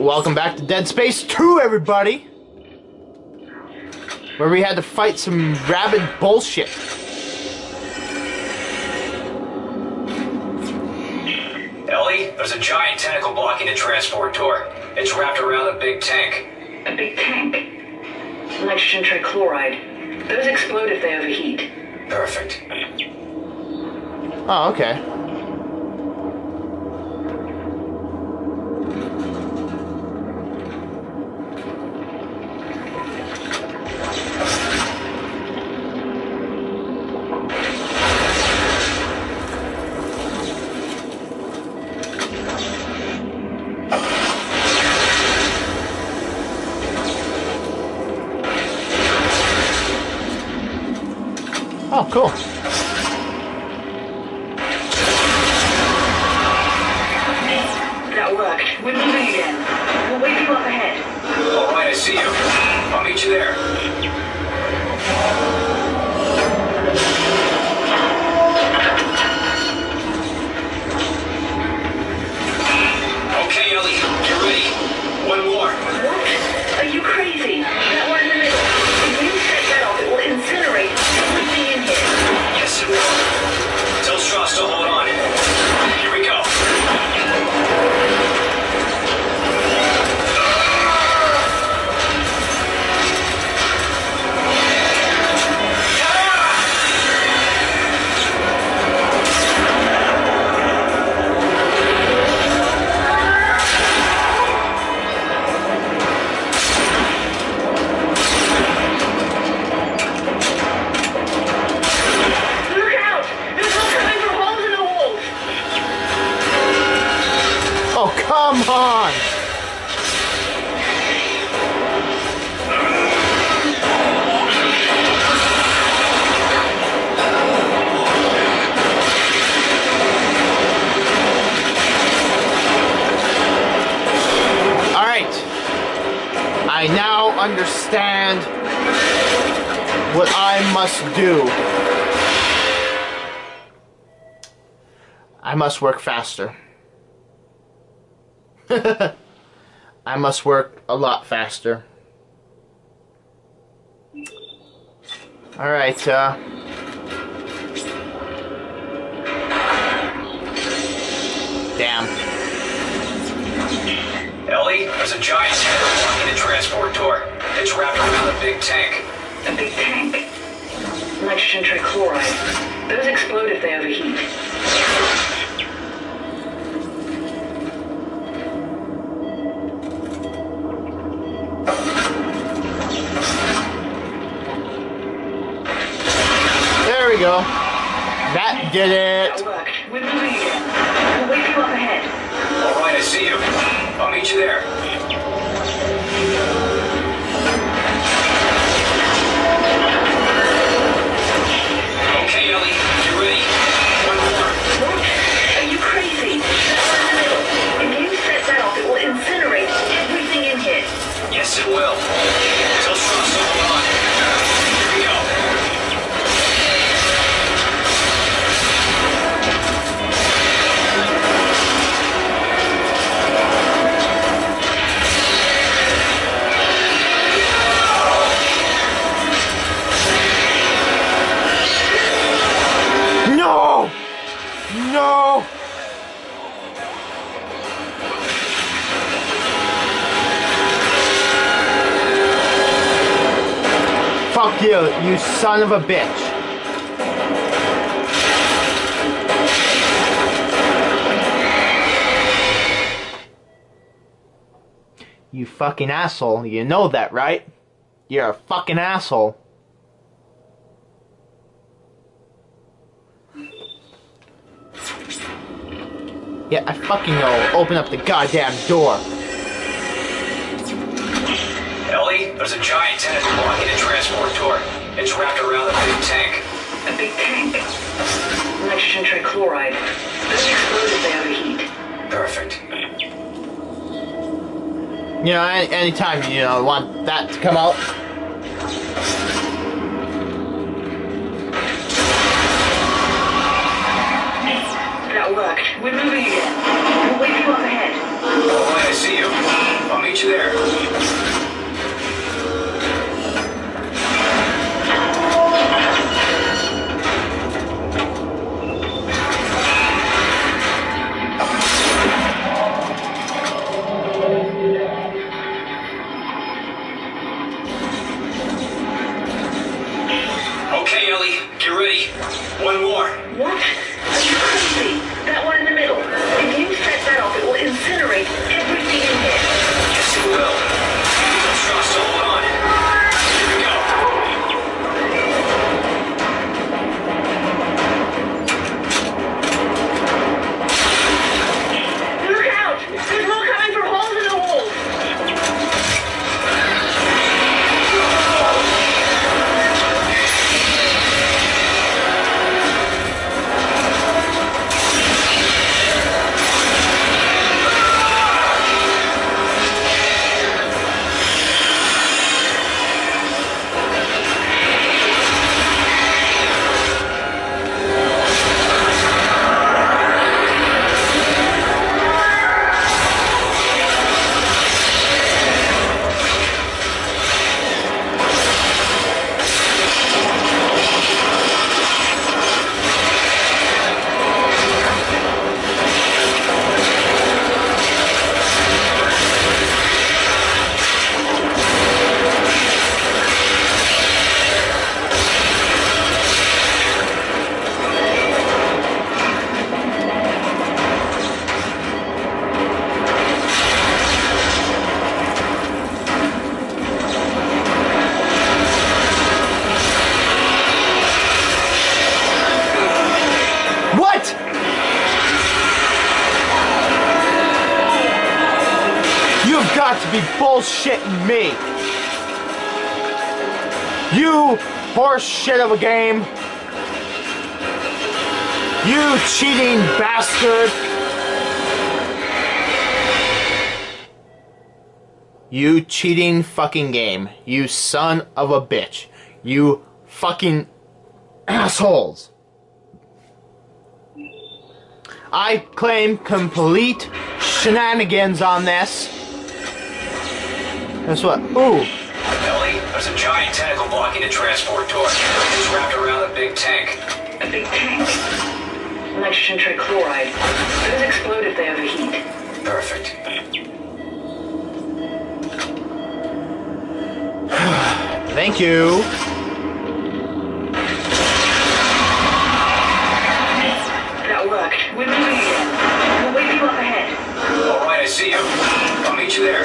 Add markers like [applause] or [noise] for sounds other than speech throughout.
Welcome back to Dead Space 2, everybody! Where we had to fight some rabid bullshit. Ellie, there's a giant tentacle blocking the transport door. It's wrapped around a big tank. A big tank. Nitrogen trichloride. Those explode if they overheat. Perfect. Oh, okay. Cool. That worked. We're moving again. We'll wait you up ahead. All right, I see you. I'll meet you there. Must do. I must work faster. [laughs] I must work a lot faster. Alright, uh. Damn. Ellie, there's a giant tentacle blocking the transport door. It's wrapped around a big tank. A big tank. Nitrogen trichloride. Those explode if they overheat. There we go. That did That it. worked. We're moving again. We'll wait you up ahead. All right, I see you. I'll meet you there. You, son of a bitch. You fucking asshole. You know that, right? You're a fucking asshole. Yeah, I fucking know. Open up the goddamn door. Ellie, there's a giant tentacle blocking the transport door. It's wrapped around a big tank. A big tank. Nitrogen trichloride. Those explode if they overheat. Perfect. You know, any, anytime you know want that to come out. That worked. We're moving again. We'll wait you up ahead. Oh, All right, I see you. I'll meet you there. Me. You horse shit of a game. You cheating bastard. You cheating fucking game. You son of a bitch. You fucking assholes. I claim complete shenanigans on this. Guess what? Ooh, Ellie, there's a giant tentacle blocking the transport door. It's wrapped around a big tank. A big tank. Nitrogen trichloride. Those explode if they overheat. Perfect. [sighs] thank you. That worked. We're moving again. We'll wait you up ahead. All right, I see you. I'll meet you there.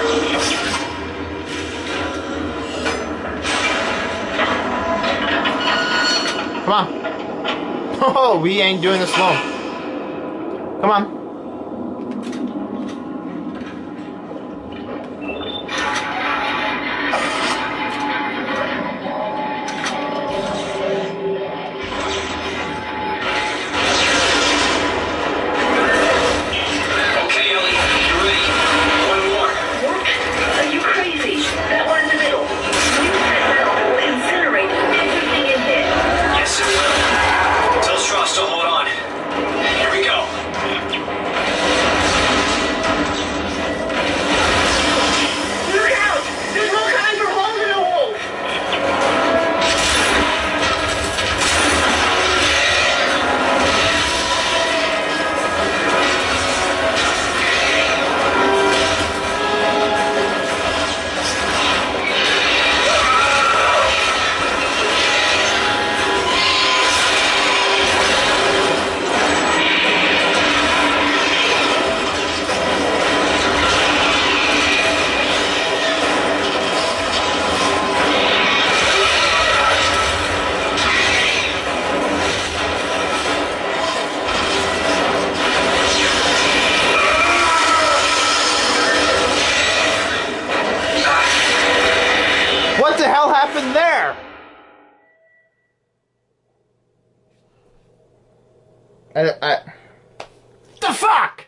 Come on. [laughs] Oh, we ain't doing this alone. Come on. The hell happened there? I, I, the fuck?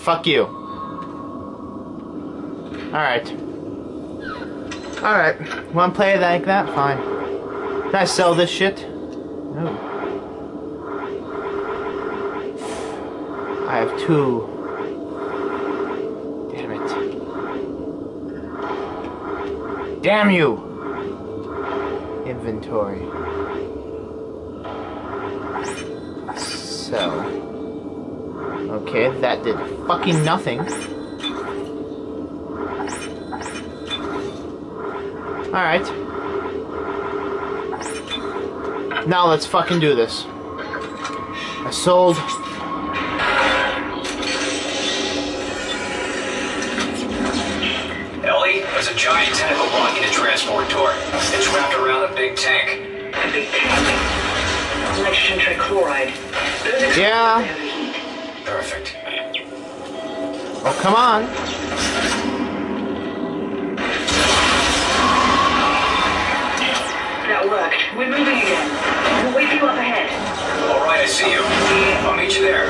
Fuck you. Alright. Alright. Wanna play like that? Fine. Can I sell this shit? No. I have two. Damn it. Damn you! Inventory. So. Okay, that did fucking nothing. Alright. Now let's fucking do this. I sold. There's a giant tentacle blocking the transport door. It's wrapped around a big tank. A big tank. Nitrogen trichloride. Those Yeah. when they overheat. Perfect. Oh, come on. That worked. We're moving again. We'll wait for you up ahead. All right, I see you. I'll meet you there.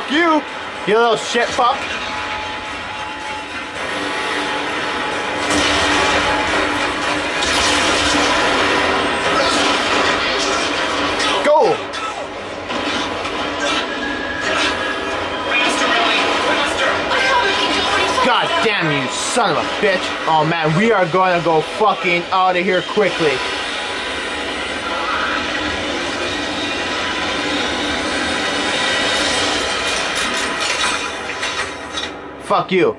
Fuck you! You little shit fuck! God damn you, son of a bitch! Oh man, we are gonna go fucking out of here quickly. Fuck you.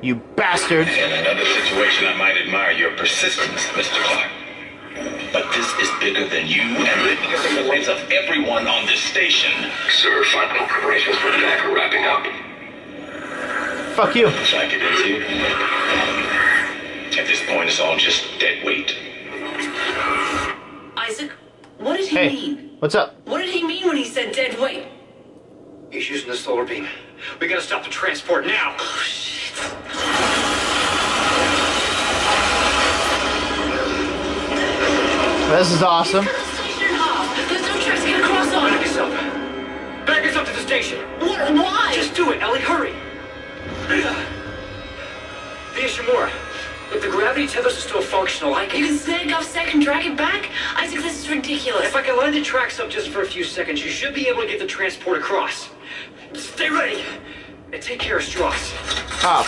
You bastard. In another situation, I might admire your persistence, Mr. Clarke. But this is bigger than you and bigger than the lives of everyone on this station. Sir, final preparations for attack are wrapping up. Fuck you. Should I convince you? At this point, it's all just dead weight. Isaac, what did he Hey, mean? what's up? What did he mean when he said dead weight? He's using the solar beam. We gotta stop the transport now. Oh, this is awesome. Cut the station in half. There's no tracks to get across Back us up. Back us up to the station. What? Why? Just do it, Ellie. Hurry. The Ishimura. If the gravity tethers are still functional, I can... You can. can snag off sec and drag it back? Isaac, this is ridiculous. If I can line the tracks up just for a few seconds, you should be able to get the transport across. Stay ready. And take care of Stross. Up.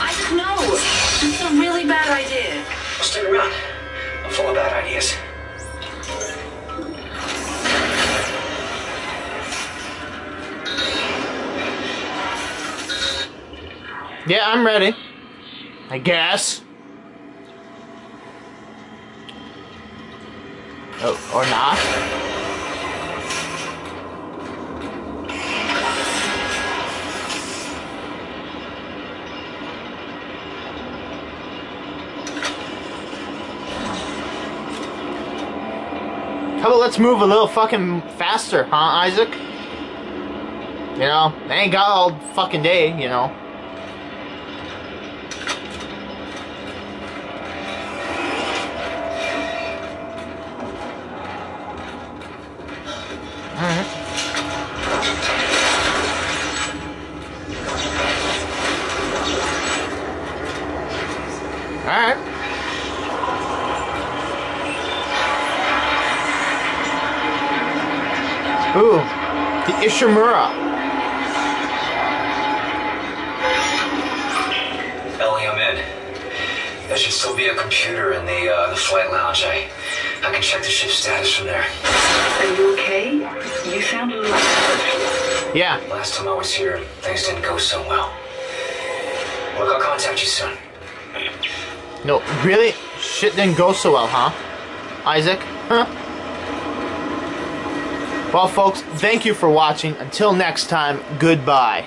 Isaac, no. This is a really bad idea. I'll stick around. I'm full of bad ideas. Yeah, I'm ready. I guess. Oh, or not. Let's move a little fucking faster, huh, Isaac? You know, I ain't got all fucking day, you know. Alright. Ooh, the Ishimura. Ellie, I'm in. There should still be a computer in the uh, the flight lounge. I I can check the ship's status from there. Are you okay? You sound a little hurt. Yeah, Last time I was here, things didn't go so well. Look, I'll contact you soon. No, really? Shit didn't go so well, huh? Isaac? Huh? Well, folks, thank you for watching. Until next time, goodbye.